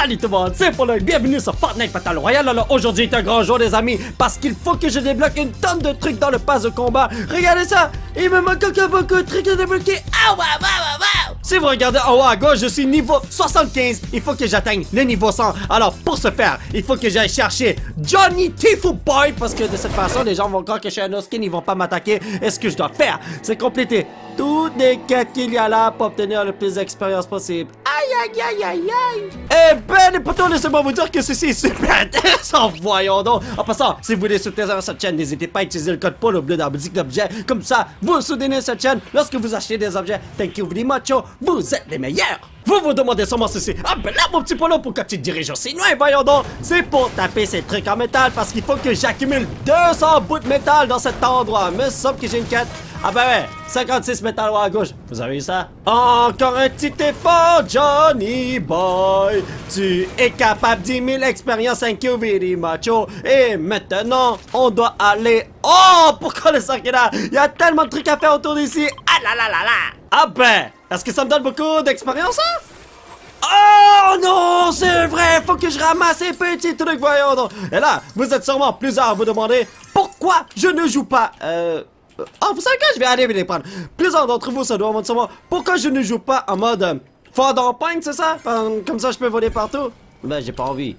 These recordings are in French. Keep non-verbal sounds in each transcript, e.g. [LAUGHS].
Salut tout le monde, c'est Polo et bienvenue sur Fortnite Battle Royale. Alors aujourd'hui est un grand jour les amis parce qu'il faut que je débloque une tonne de trucs dans le pass de combat. Regardez ça, il me manque encore beaucoup de trucs à débloquer. Ah ouais, ouais, ouais, ouais. Si vous regardez en haut à gauche, je suis niveau 75. Il faut que j'atteigne le niveau 100. Alors pour ce faire, il faut que j'aille chercher Johnny Tifu Boy parce que de cette façon, les gens vont croire que je suis un skin, ils vont pas m'attaquer. Et ce que je dois faire, c'est compléter toutes les quêtes qu'il y a là pour obtenir le plus d'expérience possible. Aïe, aïe, aïe, aïe, aïe. Eh ben, les potos, laissez-moi vous dire que ceci est super [LAUGHS] intéressant. Voyons donc. En passant, si vous voulez soutenir cette chaîne, n'hésitez pas à utiliser le code POLO bleu dans la boutique d'objets. Comme ça, vous soutenez cette chaîne lorsque vous achetez des objets. Thank you very much. Vous êtes les meilleurs. Vous vous demandez sûrement ceci. Ah ben là, mon petit polo, pourquoi tu te diriges aussi loin? Voyons donc. C'est pour taper ces trucs en métal parce qu'il faut que j'accumule 200 bouts de métal dans cet endroit. Me semble que j'ai une quête. Ah ben ouais, 56 métal à gauche. Vous avez vu ça? Encore un petit effort, Johnny Boy. Tu es capable 10 000 expériences, thank you very much. Et maintenant, on doit aller... Oh, pourquoi le sac est là? Il y a tellement de trucs à faire autour d'ici. Ah là là là là. Ah ben, est-ce que ça me donne beaucoup d'expérience, hein? Oh non, c'est vrai, faut que je ramasse ces petits trucs, voyons donc. Et là, vous êtes sûrement plusieurs à vous demander pourquoi je ne joue pas. Euh... Oh, vous savez quoi, je vais aller me les prendre. Plusieurs d'entre vous, doit me savoir pourquoi je ne joue pas en mode euh, fort d'empoigne, c'est ça? Comme ça, je peux voler partout? Ben, j'ai pas envie.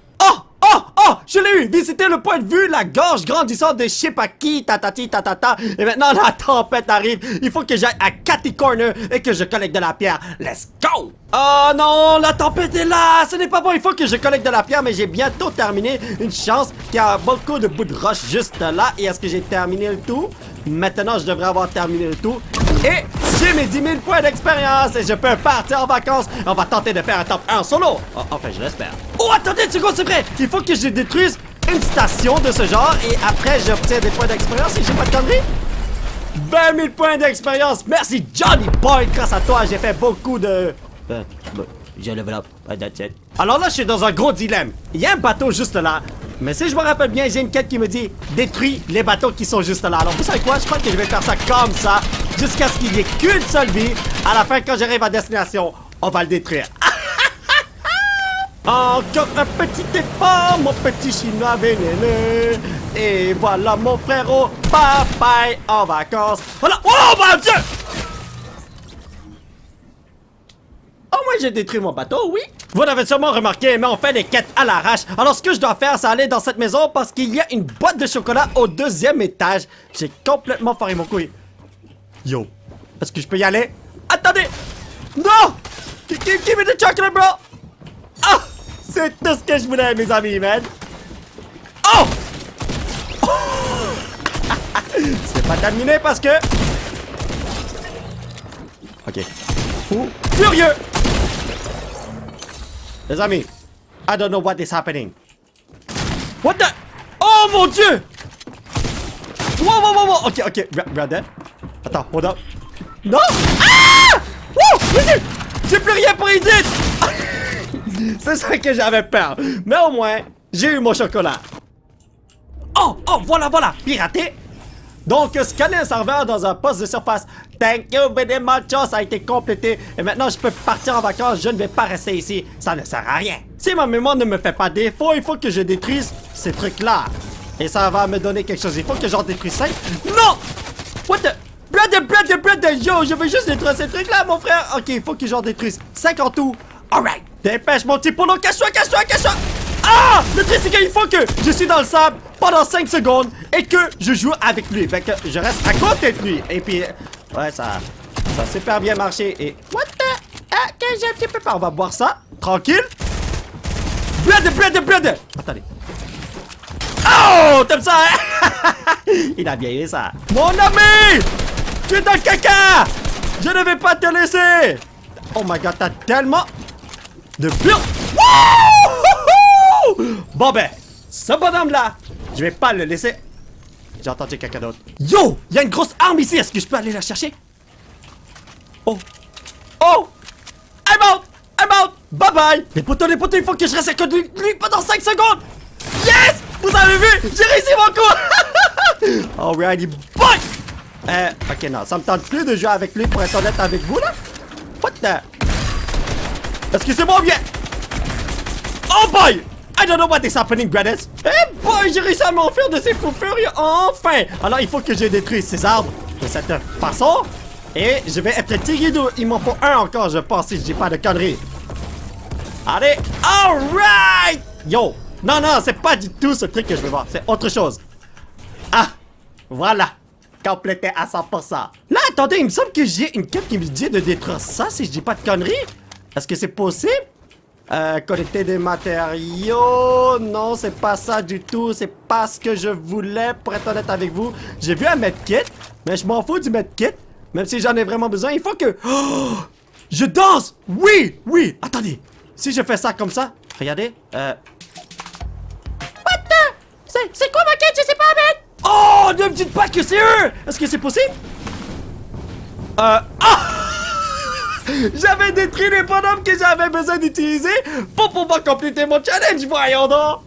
Oh! Je l'ai eu! Visiter le point de vue, la gorge grandissante de je sais qui, tatati, tatata. Et maintenant, [LAUGHS] la tempête arrive. Il faut que j'aille à Catty Corner et que je collecte de la pierre. Let's go! Oh non! La tempête est là! Ce n'est pas bon, il faut que je collecte de la pierre, mais j'ai bientôt terminé. Une chance qu'il y a beaucoup de bouts de roche juste là. Et est-ce que j'ai terminé le tout? Maintenant, je devrais avoir terminé le tout. Et j'ai mes 10 000 points d'expérience et je peux partir en vacances. On va tenter de faire un top 1 en solo. Oh, enfin, je l'espère. Oh, attendez une c'est vrai. Il faut que je détruise une station de ce genre et après, j'obtiens des points d'expérience et j'ai pas de conneries. 20 000 points d'expérience. Merci, Johnny Boy. Grâce à toi, j'ai fait beaucoup de... Euh, j'ai level up. It. Alors là, je suis dans un gros dilemme. Il y a un bateau juste là. Mais si je me rappelle bien, j'ai une quête qui me dit détruis les bateaux qui sont juste là. Alors vous savez quoi? Je crois que je vais faire ça comme ça jusqu'à ce qu'il n'y ait qu'une seule vie. À la fin, quand j'arrive à destination, on va le détruire. [LAUGHS] Encore un petit effort, mon petit chinois vénéneux. Et voilà mon frérot, bye en vacances. Voilà. Oh mon dieu! Moins j'ai détruit mon bateau, oui. Vous l'avez sûrement remarqué, mais on fait des quêtes à l'arrache. Alors ce que je dois faire, c'est aller dans cette maison parce qu'il y a une boîte de chocolat au deuxième étage. J'ai complètement foiré mon couille. Yo, est-ce que je peux y aller? Attendez! Non! Give, me the chocolate, bro! Ah! C'est tout ce que je voulais, mes amis, man! Oh! [LAUGHS] C'est pas terminé parce que... Ok. Fou furieux! Les amis, I don't know what is happening. What the? Oh mon dieu! Wow, wow, wow, wow! Ok, ok, Ra- Radin. Attends, hold up. Non! Ah! J'ai plus rien pour Edith! [LAUGHS] C'est ça que j'avais peur. Mais au moins, j'ai eu mon chocolat. Oh, oh, voilà, voilà, piraté. Donc, scanner un serveur dans un poste de surface. Thank you very much, ça a été complété. Et maintenant, je peux partir en vacances. Je ne vais pas rester ici. Ça ne sert à rien. Si ma mémoire ne me fait pas défaut, il faut que je détruise ces trucs-là. Et ça va me donner quelque chose. Il faut que j'en détruise 5. Non! What the... Brother, brother, brother, yo, je veux juste détruire ces trucs-là, mon frère. Ok, il faut que j'en détruise 5 en tout. Alright. Dépêche, mon petit polo. Cache-toi, cache-toi, cache-toi. Ah! Le truc, c'est qu'il faut que je suis dans le sable pendant 5 secondes et que je joue avec lui. Fait que je reste à côté de lui. Et puis, ouais, ça, ça a super bien marché. Et, what the? Ah, que j'ai un petit peu peur. On va boire ça. Tranquille. Blood, blood, blood. Attendez. Oh! T'aimes ça, hein? [LAUGHS] Il a bien eu ça. Mon ami! Tu es dans le caca! Je ne vais pas te laisser! Oh my god, t'as tellement de pur... Wouhou! Bon ben, ce bonhomme-là, je vais pas le laisser. J'ai entendu quelqu'un d'autre. Yo! Il y a une grosse arme ici, est-ce que je peux aller la chercher? Oh! Oh! I'm out! I'm out! Bye bye! Les poteaux, les poteaux, il faut que je reste à côté de lui pendant 5 secondes! Yes! Vous avez vu? J'ai réussi mon coup! [LAUGHS] Alrighty, bye! Euh, ok, non, ça me tente plus de jouer avec lui pour être honnête avec vous, là. What the? Est-ce bon bien? Oh boy! I don't know what is happening, Gradis. Eh boy, j'ai réussi à m'enfuir de ces fous furieux, enfin! Alors, il faut que je détruise ces arbres de cette façon. Et je vais être tiré d'eau. Il m'en faut un encore, je pense, si je dis pas de conneries. Allez, alright! Yo! Non, non, c'est pas du tout ce truc que je veux voir. C'est autre chose. Ah! Voilà! Complété à 100%. Là, attendez, il me semble que j'ai une quête qui me dit de détruire ça si je dis pas de conneries. Est-ce que c'est possible? Euh, collecter des matériaux. Non, c'est pas ça du tout. C'est pas ce que je voulais, pour être honnête avec vous. J'ai vu un medkit, mais je m'en fous du medkit. Même si j'en ai vraiment besoin, il faut que... Oh! Je danse! Oui! Oui! Attendez! Si je fais ça comme ça, regardez, euh... What the? C'est quoi ma quête? Je sais pas, mec! Oh! Ne me dites pas que c'est eux! Est-ce que c'est possible? Euh... Ah! J'avais détruit les bonhommes que j'avais besoin d'utiliser pour pouvoir compléter mon challenge, voyons donc!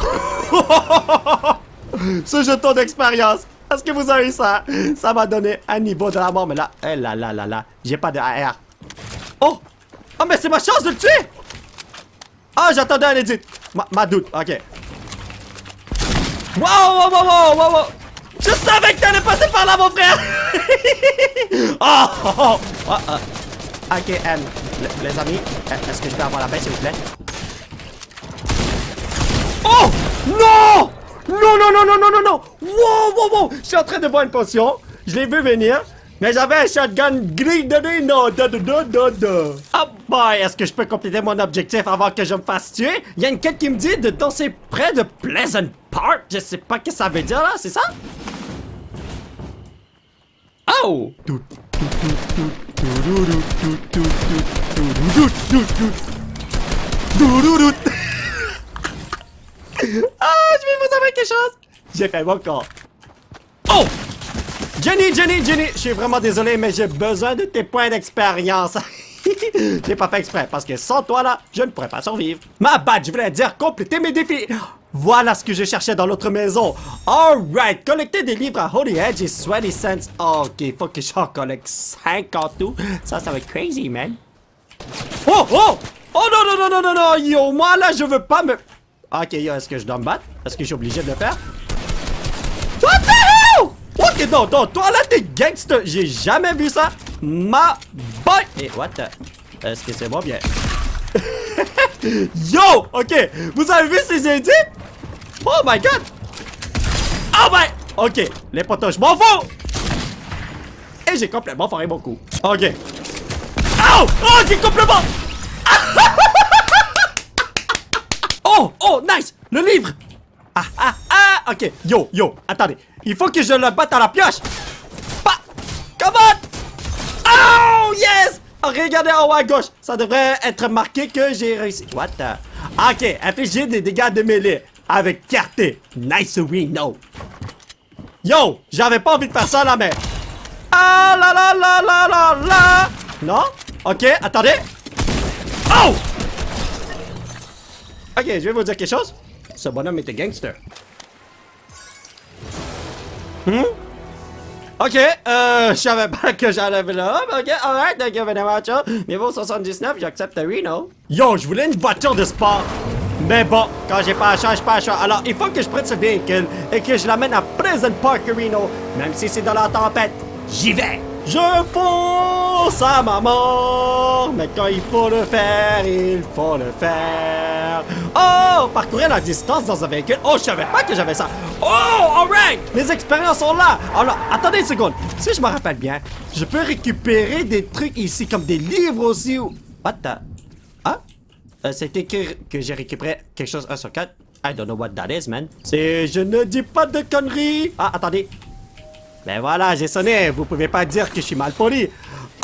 [LAUGHS] Ce jeton d'expérience! Est-ce que vous avez ça? Ça m'a donné un niveau de la mort, mais là, eh là là là là, j'ai pas de AR. Oh! Oh, mais c'est ma chance de le tuer! Oh, j'attendais un edit. Ma, ma doute, ok. Wow, wow, wow, wow, wow, wow. Je savais que t'allais passer par là, mon frère! [LAUGHS] oh, oh, oh, oh, Ok, euh, les amis, est-ce que je peux avoir la paix, s'il vous plaît? Oh! Non! Non, non, non, non, non, non, non! Wow, wow, wow! Je suis en train de boire une potion. Je l'ai vu venir. Mais j'avais un shotgun gris de non, da, da. Oh boy, est-ce que je peux compléter mon objectif avant que je me fasse tuer? Il y a une quête qui me dit de danser près de Pleasant Park. Je sais pas ce que ça veut dire là, c'est ça? Oh! Ah, je vais vous avouer quelque chose. J'ai fait mon corps. Oh! Jenny, Jenny, Jenny, je suis vraiment désolé, mais j'ai besoin de tes points d'expérience. [LAUGHS] j'ai pas fait exprès, parce que sans toi là, je ne pourrais pas survivre. Ma bad, je voulais dire compléter mes défis. Voilà ce que je cherchais dans l'autre maison. Alright, collecter des livres à Holy Edge et 20 cents. Ok, faut que j'en collecte 50 tout. Ça, ça va être crazy, man. Oh, oh! Oh non, non, non, non, non, non, yo, moi là, je veux pas me... Ok, yo, est-ce que je dois me battre? Est-ce que je suis obligé de le faire? What the hell? Ok, non, non, toi là, t'es gangster. J'ai jamais vu ça. Ma boy. Et what the... Est-ce que c'est moi bien? [LAUGHS] Yo! Ok, vous avez vu ces indices? Oh my god! Oh my... Ok, les potos, je m'en fous! Et j'ai complètement foiré mon coup. Ok. Oh! Oh, j'ai complètement... [LAUGHS] oh! Oh, nice! Le livre! Ah, ah, ah! Ok, yo, yo, attendez. Il faut que je le batte à la pioche! Regardez en haut à gauche. Ça devrait être marqué que j'ai réussi. What the... Ok, infliger des dégâts de mêlée. Avec fierté. Nice we know. Yo, j'avais pas envie de faire ça là, mais... Ah la la la la la la Non? Ok, attendez. Oh Ok, je vais vous dire quelque chose. Ce bonhomme était gangster. Hmm? Ok, euh, je savais pas que j'allais là. Ok, alright, you very much. Niveau 79, j'accepte Reno. Yo, je voulais une voiture de sport. Mais bon, quand j'ai pas à j'ai pas à. Alors, il faut que je prenne ce véhicule et que je l'amène à Pleasant Park Reno. Même si c'est dans la tempête, j'y vais. Je fonce à ma mort, mais quand il faut le faire, il faut le faire. Oh, parcourir la distance dans un véhicule. Oh, je savais pas que j'avais ça. Oh, alright, les expériences sont là. Alors, attendez une seconde. Si je me rappelle bien, je peux récupérer des trucs ici, comme des livres aussi. Ou... What the... Ah, euh, c'était que, que j'ai récupéré quelque chose 1 sur 4. I don't know what that is, man. C'est... Je ne dis pas de conneries. Ah, attendez. Ben voilà, j'ai sonné. Vous pouvez pas dire que je suis mal poli.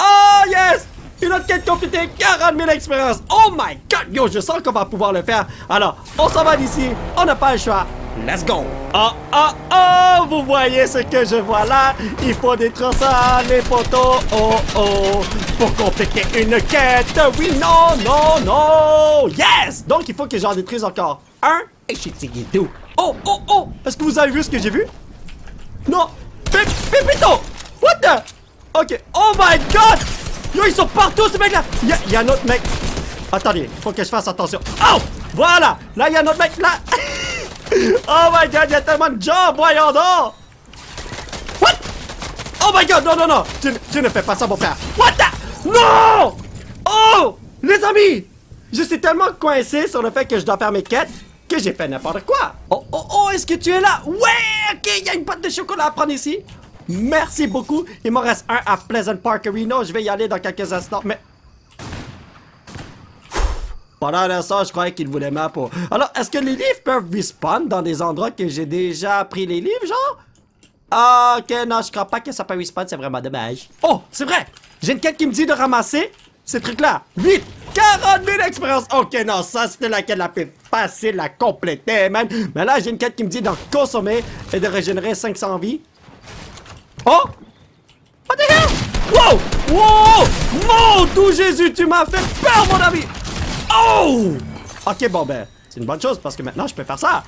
Oh yes! Une autre quête complétée, 40 000 expériences. Oh my god, yo, je sens qu'on va pouvoir le faire. Alors, on s'en va d'ici. On n'a pas le choix. Let's go. Oh, oh, oh, vous voyez ce que je vois là? Il faut détruire ça, les poteaux. Oh, oh, pour compléter une quête. Oui, non, non, non. Yes! Donc, il faut que j'en détruise encore un. Et je suis tout. Oh, oh, oh. Est-ce que vous avez vu ce que j'ai vu? Non, Pépito! What the? Ok. Oh my god! Yo, ils sont partout, ces mecs-là! Il y, a un autre mec. Attendez, faut que je fasse attention. Oh! Voilà! Là, il y a un autre mec, là! [LAUGHS] oh my god, il y a tellement de gens, voyons donc! What? Oh my god, non, non, non! Tu, ne fais pas ça, mon frère! What the? Non! Oh! Les amis! Je suis tellement coincé sur le fait que je dois faire mes quêtes que j'ai fait n'importe quoi. Oh, oh, oh, est-ce que tu es là? Ouais, ok, il y a une boîte de chocolat à prendre ici. Merci beaucoup. Il m'en reste un à Pleasant Park Arena. Je vais y aller dans quelques instants, mais... Pendant l'instant, je croyais qu'il voulait ma peau. Alors, est-ce que les livres peuvent respawn dans des endroits que j'ai déjà pris les livres, genre? Ah, ok, non, je crois pas que ça peut respawn, c'est vraiment dommage. Oh, c'est vrai! J'ai une quête qui me dit de ramasser ces trucs-là. Vite! 40 000 expériences! Ok, non, ça, c'était la quête la plus facile à compléter, man. Mais là, j'ai une quête qui me dit d'en consommer et de régénérer 500 vies. Oh! What the hell? Wow! Wow! Mon tout Jésus, tu m'as fait peur, mon ami! Oh! Ok, bon, ben, c'est une bonne chose parce que maintenant, je peux faire ça.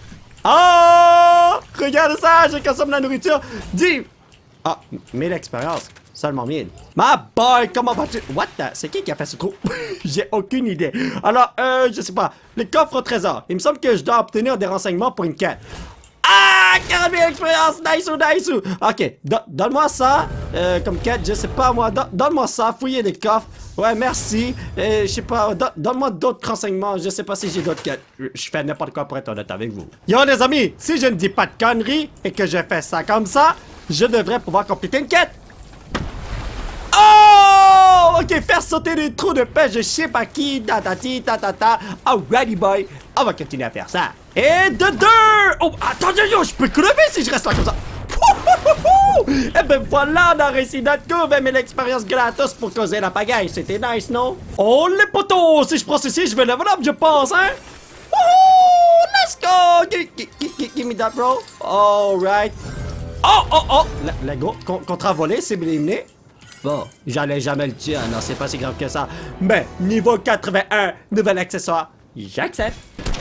Oh! Regarde ça, je consomme la nourriture. Dis! Ah, mais l'expérience. Seulement 1000. Ma boy, comment vas-tu? What the? C'est qui qui a fait ce trou? [LAUGHS] J'ai aucune idée. Alors, euh, je sais pas. Le coffre au trésor. Il me semble que je dois obtenir des renseignements pour une quête. Ah! 40 000 expériences! Nice ou nice ou! Ok, donne-moi ça. Euh, comme quête, je sais pas moi. Donne-moi ça. Fouiller des coffres. Ouais, merci. Euh, je sais pas. Donne-moi d'autres renseignements. Je sais pas si j'ai d'autres quêtes. Je fais n'importe quoi pour être honnête avec vous. Yo, les amis, si je ne dis pas de conneries et que je fais ça comme ça, je devrais pouvoir compléter une quête. Ok, faire sauter les trous de pêche je sais pas qui, tatati, tatata. Alrighty boy, on va continuer à faire ça. Et de deux! Oh, attendez, yo, je peux crever si je reste là comme ça. Et eh ben voilà, on a réussi notre courbe mais l'expérience gratos pour causer la pagaille. C'était nice, non? Oh, les potos! Si je prends ceci, je vais level up, je pense, hein? Let's go! Give, me that, bro. Alright. Oh, oh, oh! La, go. Contrat volé, c'est éliminé. Bon, j'allais jamais le tuer, non, c'est pas si grave que ça. Mais, niveau 81, nouvel accessoire, j'accepte.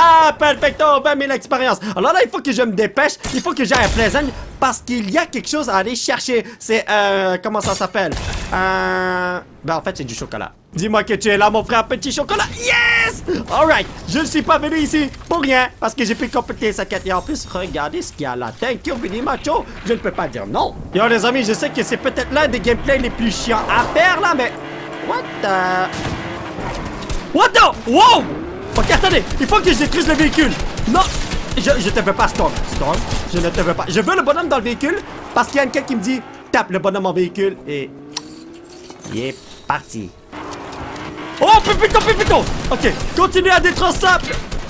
Ah, perfecto, 20 000 expériences. Alors là, il faut que je me dépêche. Il faut que j'aille à Pleasant parce qu'il y a quelque chose à aller chercher. C'est, euh, comment ça s'appelle? Euh... Ben, en fait, c'est du chocolat. Dis-moi que tu es là, mon frère, petit chocolat. Yes! Alright, je ne suis pas venu ici pour rien parce que j'ai pu compléter sa quête. Et en plus, regardez ce qu'il y a là. Thank you, Billy Macho. Je ne peux pas dire non. Yo, les amis, je sais que c'est peut-être l'un des gameplays les plus chiants à faire là, mais... What the... What the... Wow! Ok, attendez, il faut que je détruise le véhicule. Non, je, je te veux pas, Storm. Storm, je ne te veux pas. Je veux le bonhomme dans le véhicule parce qu'il y a quelqu'un qui me dit tape le bonhomme en véhicule et. Il est parti. Oh, pépito, pépito! Ok, continue à détruire ça.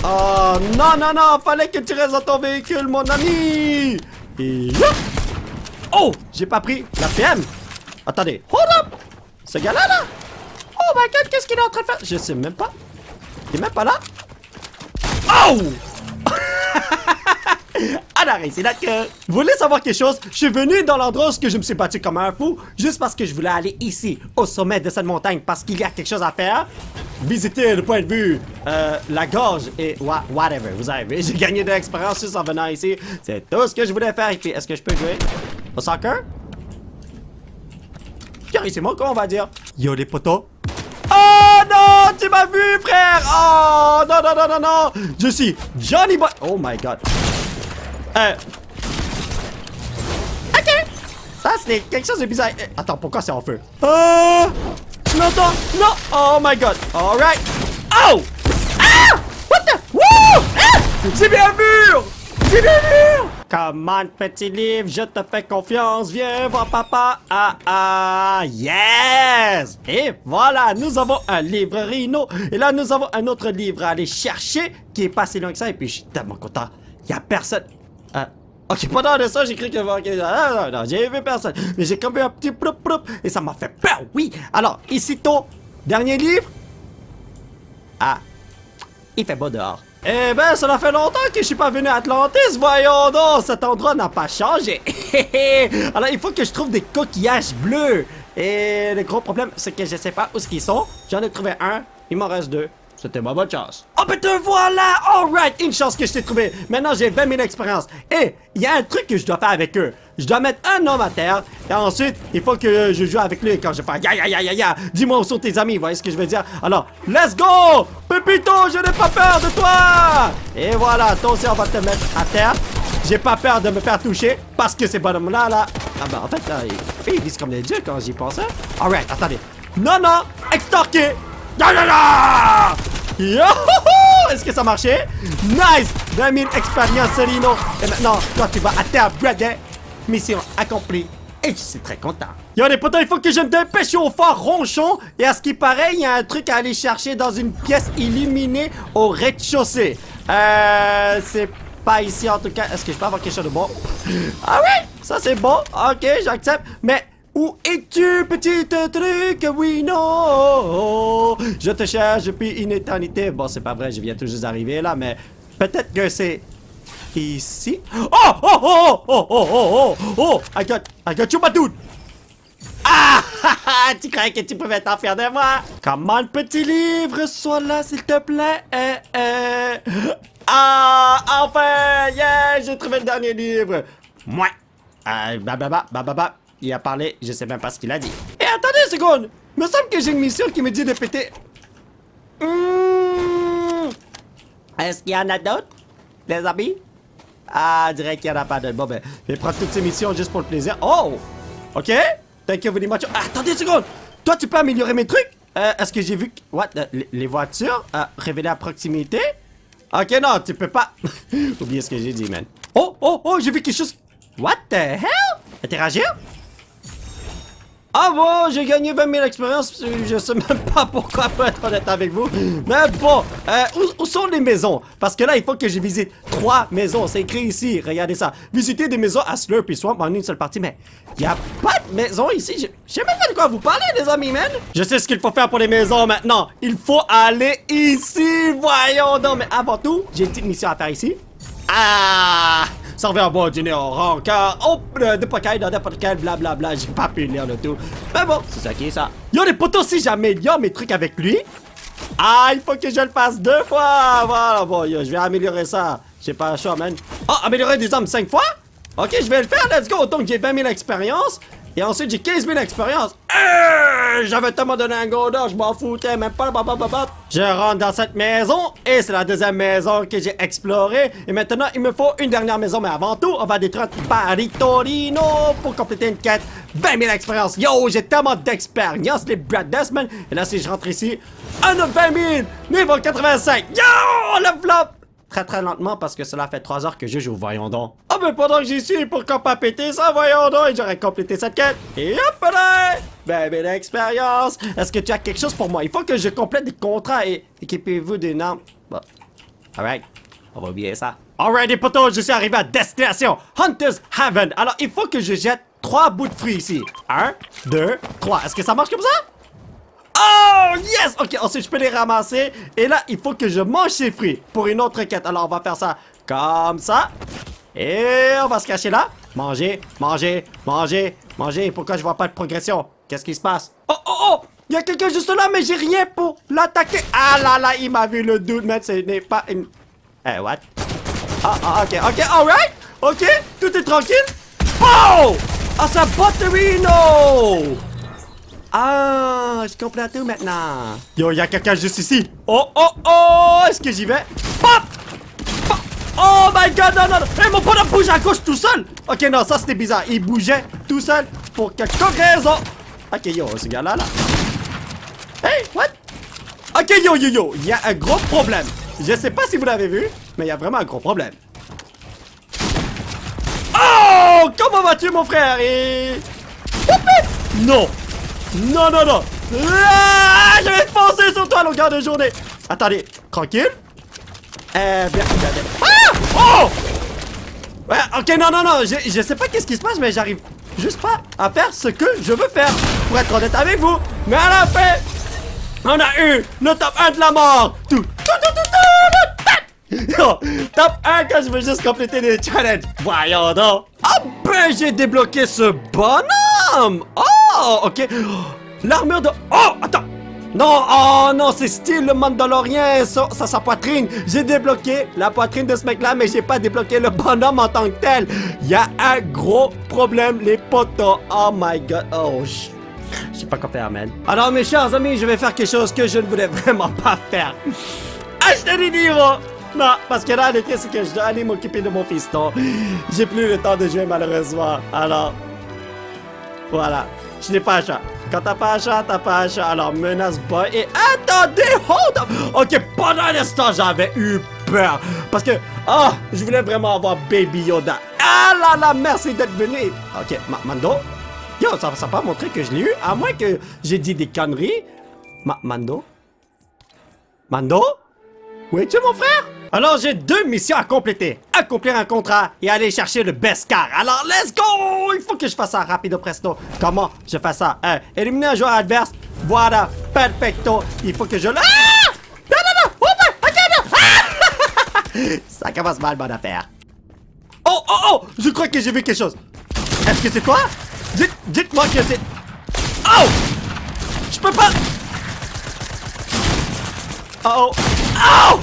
Oh, non, non, non, fallait que tu restes dans ton véhicule, mon ami. Et. Oh, j'ai pas pris la PM. Attendez, hold up! Ce gars-là, là? Oh my god, qu'est-ce qu'il est en train de faire? Je sais même pas. T'es même pas là Oh a réussi d'accord. Vous voulez savoir quelque chose? Je suis venu dans l'endroit où je me suis battu comme un fou, juste parce que je voulais aller ici, au sommet de cette montagne, parce qu'il y a quelque chose à faire. Visiter le point de vue, euh, la gorge et whatever. Vous avez [LAUGHS] j'ai gagné de l'expérience juste en venant ici. C'est tout ce que je voulais faire. Et puis, est-ce que je peux jouer? Au soccer? Carrément, comment on va dire? Yo les potos, tu m'as vu, frère? Oh non, non, non, non, non Je suis Johnny Boy... Oh my God. Euh... Ok. Ça, c'est quelque chose de bizarre. Euh, attends, pourquoi c'est en feu? Oh Tu m'entends? Non Oh my God. Alright. Oh Ah What the... Wouh ah J'ai bien vu J'ai bien vu Comment, petit livre, je te fais confiance, viens voir papa. Ah ah, yes! Et voilà, nous avons un livre Rhino. Et là, nous avons un autre livre à aller chercher qui est pas si loin que ça. Et puis, je suis tellement content. Il a personne. Euh, ok, pendant de ça, j'ai cru que... Ah, non, non, j'ai vu personne. Mais j'ai comme un petit proup proup et ça m'a fait peur, oui. Alors, ici, ton dernier livre? Ah, il fait beau dehors. Eh ben, ça fait longtemps que je suis pas venu à Atlantis, voyons donc, cet endroit n'a pas changé. [LAUGHS] Alors, il faut que je trouve des coquillages bleus. Et le gros problème, c'est que je sais pas où ce qu'ils sont. J'en ai trouvé un, il m'en reste deux. C'était ma bonne chance. Oh, ben te voilà! Alright! Une chance que je t'ai trouvé. Maintenant, j'ai 20 000 d'expérience. Et il y a un truc que je dois faire avec eux. Je dois mettre un homme à terre. Et ensuite, il faut que je joue avec lui quand je fais ya ya ya ya ya. Dis-moi où sont tes amis. Vous voyez ce que je veux dire? Alors, let's go! Pépito, je n'ai pas peur de toi! Et voilà, toi aussi, on va te mettre à terre. J'ai pas peur de me faire toucher parce que ces bonhommes-là, là. Ah bah, en fait, ils, ils comme des dieux quand j'y pense. Hein? Alright, attendez. Non, non! Extorqué! Est-ce que ça marchait? Nice! 20 000 expériences, Celino. Et maintenant, toi, tu vas à terre, brother. Mission accomplie. Et je suis très content. Yo les potos, il faut que je me dépêche au fort ronchon. Et à ce qui paraît, il y a un truc à aller chercher dans une pièce illuminée au rez-de-chaussée. Euh, c'est pas ici en tout cas. Est-ce que je peux avoir quelque chose de bon? Ah oui, ça c'est bon. Ok, j'accepte. Mais où es-tu, petit truc? Oui, non. Je te cherche depuis une éternité. Bon, c'est pas vrai, je viens tout juste d'arriver là, mais peut-être que c'est ici. Oh, oh, oh, oh, oh, oh, oh, oh, oh, oh I got, I got you, my dude. Ah, [LAUGHS] tu croyais que tu pouvais t'en faire de moi? Comment le petit livre soit là, s'il te plaît? Eh, eh. Ah, enfin, yeah, j'ai trouvé le dernier livre. Moi. Euh, bababa, bababa, il a parlé, je sais même pas ce qu'il a dit. Et attendez une seconde, me semble que j'ai une mission qui me dit de péter... Hmm. Est-ce qu'il y en a d'autres, les amis? Ah, dirais qu'il n'y en a pas d'autres. Bon, ben, je vais prendre toutes ces missions juste pour le plaisir. Oh! Ok? Thank you very much. Ah, attendez une seconde. Toi, tu peux améliorer mes trucs? Euh, Est-ce que j'ai vu... What? Euh, les voitures? Euh, révéler à proximité? Ok, non, tu peux pas... [LAUGHS] Oubliez ce que j'ai dit, man. Oh, oh, oh, j'ai vu quelque chose... What the hell? Interagir? Ah bon, j'ai gagné 20 000 expériences, je sais même pas pourquoi pour être honnête avec vous. Mais bon, euh, où, sont les maisons? Parce que là, il faut que je visite trois maisons. C'est écrit ici, regardez ça. Visiter des maisons à Slurpy Swamp en une seule partie. Mais il a pas de maison ici. Je, je sais même pas de quoi vous parlez, les amis, man. Je sais ce qu'il faut faire pour les maisons maintenant. Il faut aller ici, voyons donc. Mais avant tout, j'ai une petite mission à faire ici. Ah! Un bon dîner au rancœur. Oh, de pocaille dans n'importe quel blablabla. J'ai pas pu lire le tout. Mais bon, c'est ça qui est ça. Yo, les potos, si j'améliore mes trucs avec lui. Ah, il faut que je le fasse deux fois. Voilà, bon, yo, je vais améliorer ça. J'ai pas le choix, man. Oh, améliorer des hommes cinq fois? Ok, je vais le faire, let's go. Donc, j'ai 20 000 expériences. Et ensuite, j'ai 15 000 expériences. Euh, J'avais tellement donné un goda, je m'en foutais même pas. Je rentre dans cette maison et c'est la deuxième maison que j'ai explorée. Et maintenant, il me faut une dernière maison. Mais avant tout, on va détruire Baritorino pour compléter une quête. 20 000 expériences. Yo, j'ai tellement d'expérience, les Brad Desmond. Et là, si je rentre ici, un autre 20 000, niveau 85. Yo, le flop très très lentement parce que cela fait 3 heures que je joue, voyons donc. Oh mais pendant que j'y suis, pourquoi pas péter ça, voyons donc, et j'aurais complété cette quête. Et hop là Bébé d'expérience Est-ce que tu as quelque chose pour moi? Il faut que je complète des contrats et équipez-vous d'une arme. Bon. Alright, on va oublier ça. Alright les je suis arrivé à destination, Hunter's Haven. Alors il faut que je jette 3 bouts de fruits ici. 1, 2, 3. Est-ce que ça marche comme ça? Oh, yes! Ok, ensuite, je peux les ramasser. Et là, il faut que je mange ces fruits pour une autre quête. Alors, on va faire ça comme ça. Et on va se cacher là. Manger, manger, manger, manger. Pourquoi je vois pas de progression? Qu'est-ce qui se passe? Oh, oh, oh! Il y a quelqu'un juste là, mais j'ai rien pour l'attaquer. Ah là là, il m'a vu le doute, mais ce n'est pas une... Eh, what? Ah, ah, ok, ok, alright! Ok, tout est tranquille. Oh! Ah, ça Botterino! Ah, je comprends tout maintenant. Yo, il y a quelqu'un juste ici. Oh, oh, oh, est-ce que j'y vais? Pop! Pop! Oh my god, non, non, non. Hey, mon pote bouge à gauche tout seul. Ok, non, ça c'était bizarre. Il bougeait tout seul pour quelque raison. Ok, yo, ce gars-là, là. Hey, what? Ok, yo, yo, yo, il y a un gros problème. Je sais pas si vous l'avez vu, mais il y a vraiment un gros problème. Oh! Comment vas-tu, mon frère? Et... Non! Non, non, non ah, Je vais foncer sur toi longueur de journée Attendez, tranquille Euh, bien, bien. Ah Oh Ouais, ok, non, non, non, je, je sais pas qu'est-ce qui se passe, mais j'arrive juste pas à faire ce que je veux faire, pour être honnête avec vous. Mais à la fin, on a eu le top 1 de la mort. Tout, tout, tout, tout, tout, tout. top 1 quand je veux juste compléter des challenges. Voyons donc. Ah ben, j'ai débloqué ce bonhomme. Oh, ok. L'armure de... Oh, attends. Non, oh non, c'est style le Mandalorien, ça, sa poitrine. J'ai débloqué la poitrine de ce mec-là, mais j'ai pas débloqué le bonhomme en tant que tel. Il y a un gros problème, les potos. Oh my god, oh, je sais pas quoi faire, man. Alors, mes chers amis, je vais faire quelque chose que je ne voulais vraiment pas faire. Acheter des livres non, parce que là, le truc, c'est que je dois aller m'occuper de mon fiston. J'ai plus le temps de jouer, malheureusement. Alors, voilà. Je n'ai pas un chat. Quand t'as pas un chat, t'as pas un chat. Alors, menace boy. Et attendez, hold up. Ok, pendant l'instant, j'avais eu peur. Parce que, oh, je voulais vraiment avoir Baby Yoda. Ah là là, merci d'être venu. Ok, Mando. Yo, ça va pas montrer que je l'ai eu. À moins que j'ai dit des conneries. Ma Mando. Mando? Où es-tu, mon frère? Alors, j'ai deux missions à compléter. Accomplir un contrat et aller chercher le best car. Alors, let's go! Il faut que je fasse ça rapido presto. Comment je fais ça? Euh, éliminer un joueur adverse. Voilà. Perfecto. Il faut que je le... Ah! Non, non, non! Oh, ok, non! Ah! [LAUGHS] ça commence mal, bonne affaire. Oh, oh, oh! Je crois que j'ai vu quelque chose. Est-ce que c'est toi? Dites, dites-moi que c'est... Oh! Je peux pas... Oh, oh!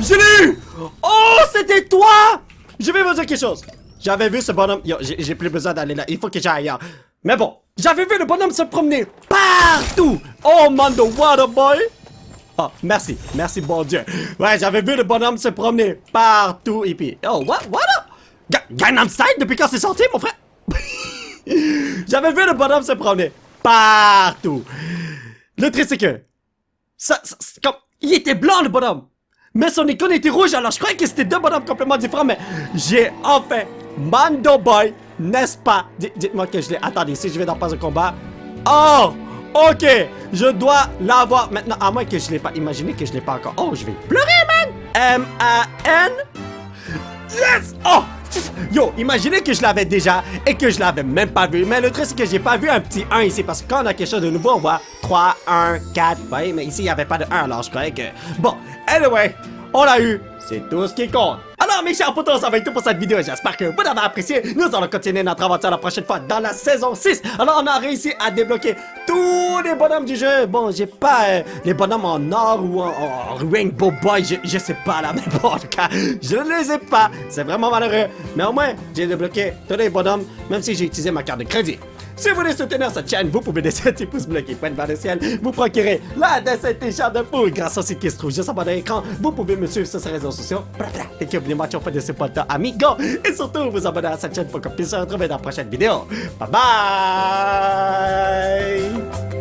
Je l'ai eu Oh, c'était toi Je vais vous dire quelque chose. J'avais vu ce bonhomme... Yo, j'ai plus besoin d'aller là. Il faut que j'aille ailleurs. Mais bon, j'avais vu le bonhomme se promener partout. Oh, Mando, what a boy. Oh, merci. Merci, bon Dieu. Ouais, j'avais vu le bonhomme se promener partout. Et puis... Oh, what, what up? Gangnam Style, depuis quand c'est sorti, mon frère? [LAUGHS] j'avais vu le bonhomme se promener partout. Le truc, c'est que... Ça comme... Il était blanc, le bonhomme. Mais son icône était rouge, alors je croyais que c'était deux bonhommes complètement différents, mais j'ai enfin Mando Boy, n'est-ce pas? Dites-moi que je l'ai. Attendez, si je vais dans pas de combat. Oh! Ok! Je dois l'avoir maintenant, à moins que je l'ai pas. Imaginez que je l'ai pas encore. Oh, je vais pleurer, man! M-A-N? Yes! Oh! Yo, imaginez que je l'avais déjà et que je l'avais même pas vu. Mais le truc, c'est que j'ai pas vu un petit 1 ici. Parce que quand on a quelque chose de nouveau, on voit 3, 1, 4. Oui, mais ici, il n'y avait pas de 1. Alors, je croyais que... Bon, anyway, on l'a eu. C'est tout ce qui compte. Alors mes chers potos, ça va être tout pour cette vidéo. J'espère que vous l'avez apprécié. Nous allons continuer notre aventure la prochaine fois dans la saison 6. Alors on a réussi à débloquer tous les bonhommes du jeu. Bon, j'ai pas euh, les bonhommes en or ou en, Rainbow Boy, je, sais pas là, [LAUGHS] mais bon, en cas, je les ai pas. C'est vraiment malheureux. Mais au moins, j'ai débloqué tous les bonhommes, même si j'ai utilisé ma carte de crédit. Si vous voulez soutenir cette chaîne, vous pouvez laisser un petit pouce bleu qui pointe vers le ciel. Vous procurez la descente de fou grâce au site qui se trouve juste en bas de l'écran. Vous pouvez me suivre sur ces réseaux sociaux. Et que vous much for de support amigo. Et surtout, vous abonner à cette chaîne pour qu'on puisse se retrouver dans la prochaine vidéo. Bye bye!